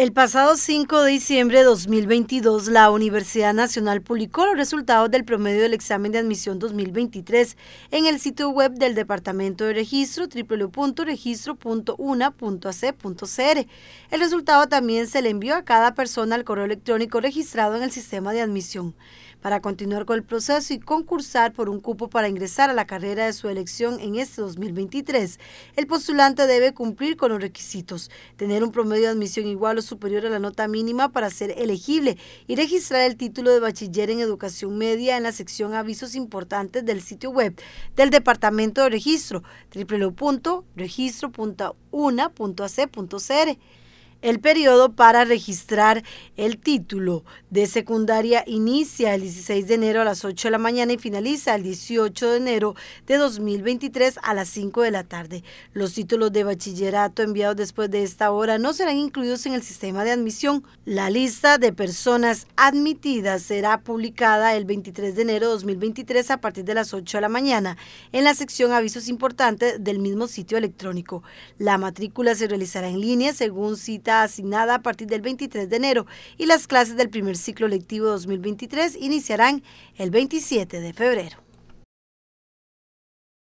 El pasado 5 de diciembre de 2022, la Universidad Nacional publicó los resultados del promedio del examen de admisión 2023 en el sitio web del Departamento de Registro www.registro.una.ac.cr. El resultado también se le envió a cada persona al correo electrónico registrado en el sistema de admisión. Para continuar con el proceso y concursar por un cupo para ingresar a la carrera de su elección en este 2023, el postulante debe cumplir con los requisitos, tener un promedio de admisión igual o superior a la nota mínima para ser elegible y registrar el título de bachiller en educación media en la sección avisos importantes del sitio web del Departamento de Registro www.registro.una.ac.cr. El periodo para registrar el título de secundaria inicia el 16 de enero a las 8 de la mañana y finaliza el 18 de enero de 2023 a las 5 de la tarde. Los títulos de bachillerato enviados después de esta hora no serán incluidos en el sistema de admisión. La lista de personas admitidas será publicada el 23 de enero de 2023 a partir de las 8 de la mañana en la sección avisos importantes del mismo sitio electrónico. La matrícula se realizará en línea según cita asignada a partir del 23 de enero y las clases del primer ciclo lectivo 2023 iniciarán el 27 de febrero.